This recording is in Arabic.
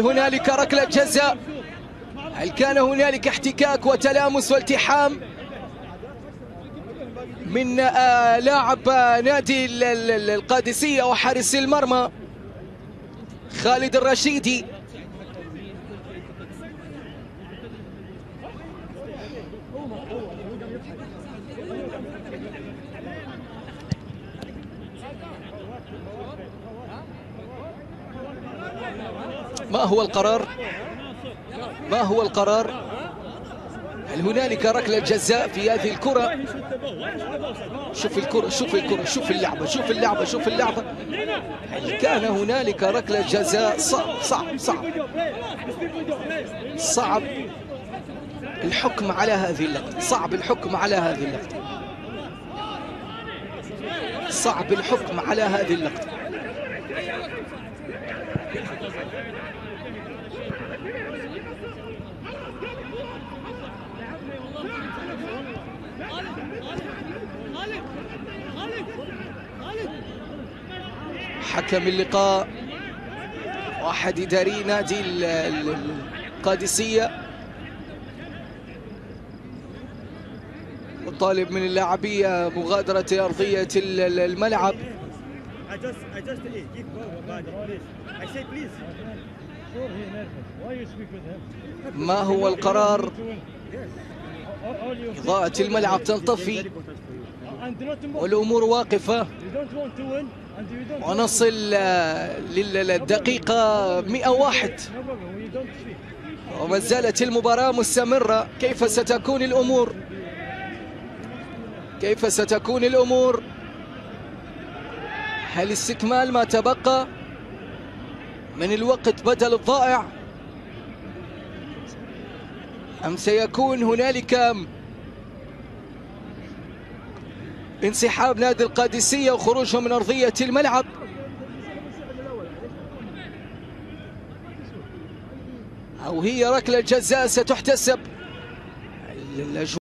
هنالك ركلة جزاء. هل كان هنالك احتكاك وتلامس والتحام من آه، لاعب آه، نادي ال- ال- ال- القادسية وحارس المرمى خالد الرشيدي؟ ما هو القرار؟ ما هو القرار؟ هل هنالك ركلة جزاء في هذه الكرة؟ شوف الكرة شوف الكرة شوف اللعبة شوف اللعبة شوف اللعبة. هل كان هنالك ركلة جزاء؟ صعب صعب صعب. صعب الحكم على هذه اللقطة. صعب الحكم على هذه اللقطة. صعب الحكم على هذه اللقطة. حكم اللقاء. واحد إداري نادي ال- ال- القادسية. وطالب من اللاعبية مغادرة أرضية ال- ال- الملعب. I just, I just, hey, give go, buddy, please. I say please. Sure, he nervous. Why you speak with him? ما هو القرار؟ إضاءة الملعب تنطفي والأمور واقفة ونصل آه، للدقيقة 101 وما زالت المباراة مستمرة كيف ستكون الأمور؟ كيف ستكون الأمور؟ هل استكمال ما تبقى؟ من الوقت بدل الضائع؟ أم سيكون هنالك انسحاب نادي القادسية وخروجهم من أرضية الملعب؟ أو هي ركلة جزاء ستحتسب؟